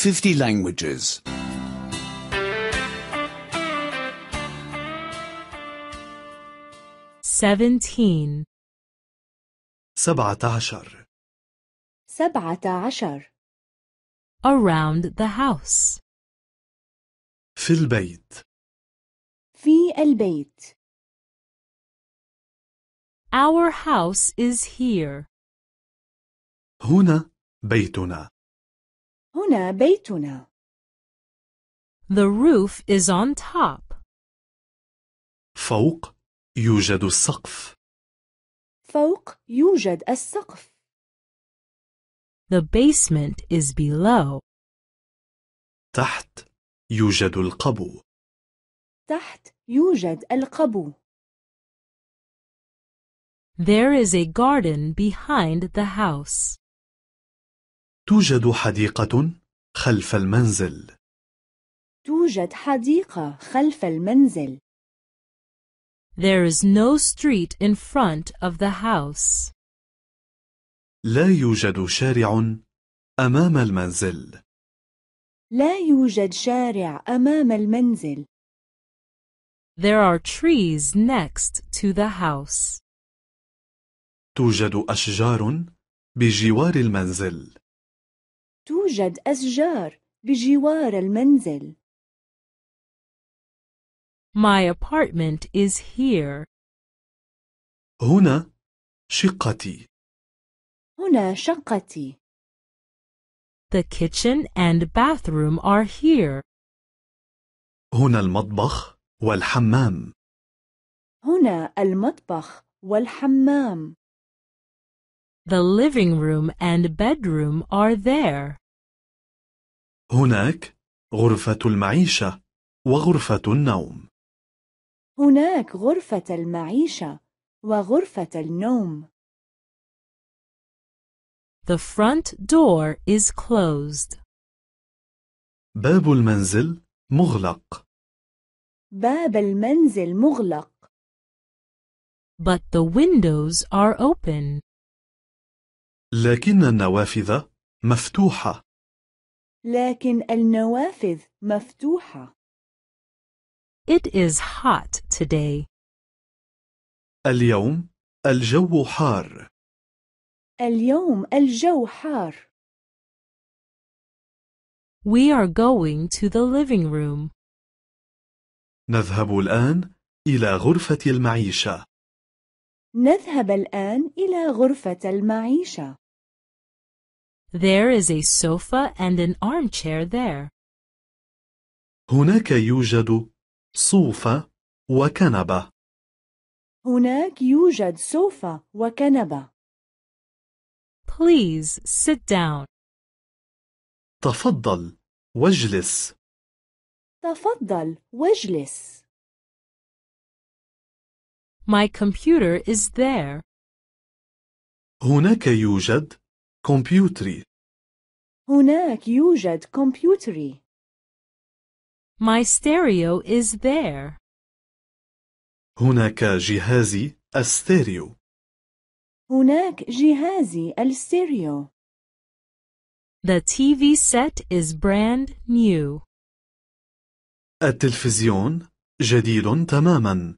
50 languages. 17. سبعة عشر سبعة عشر Around the house. في البيت في البيت Our house is here. هنا بيتنا هنا بيتنا The roof is on top. فوق يوجد السقف فوق يوجد السقف The basement is below. تحت يوجد القبو تحت يوجد القبو There is a garden behind the house. توجد حديقة خلف المنزل. توجد حديقة خلف المنزل. There is no street in front of the house. لا يوجد شارع أمام المنزل. لا يوجد شارع أمام المنزل. There are trees next to the house. توجد أشجار بجوار المنزل. توجد أشجار بجوار المنزل My apartment is here. هنا شقتي هنا شقتي The kitchen and bathroom are here. هنا المطبخ والحمام هنا المطبخ والحمام The living room and bedroom are there. هناك غرفة المعيشة وغرفة النوم. هناك غرفة المعيشة وغرفة النوم. The front door is closed. باب المنزل مغلق. باب المنزل مغلق. But the windows are open. لكن النوافذ مفتوحة. لكن النوافذ مفتوحة. It is hot today. اليوم الجو حار. اليوم الجو حار. We are going to the living room. نذهب الآن إلى غرفة المعيشة. نذهب الآن إلى غرفة المعيشة. There is a sofa and an armchair there. هناك يوجد صوفة وكنبة هناك يوجد سوفا وكنبة Please sit down. تفضل واجلس تفضل واجلس My computer is there. هناك يوجد كمبيوتري. هناك يوجد كمبيوتري. My stereo is there. هناك جهازي الستيريو. هناك جهازي الستيريو. The TV set is brand new. التلفزيون جديد تماما.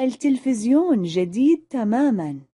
التلفزيون جديد تماما.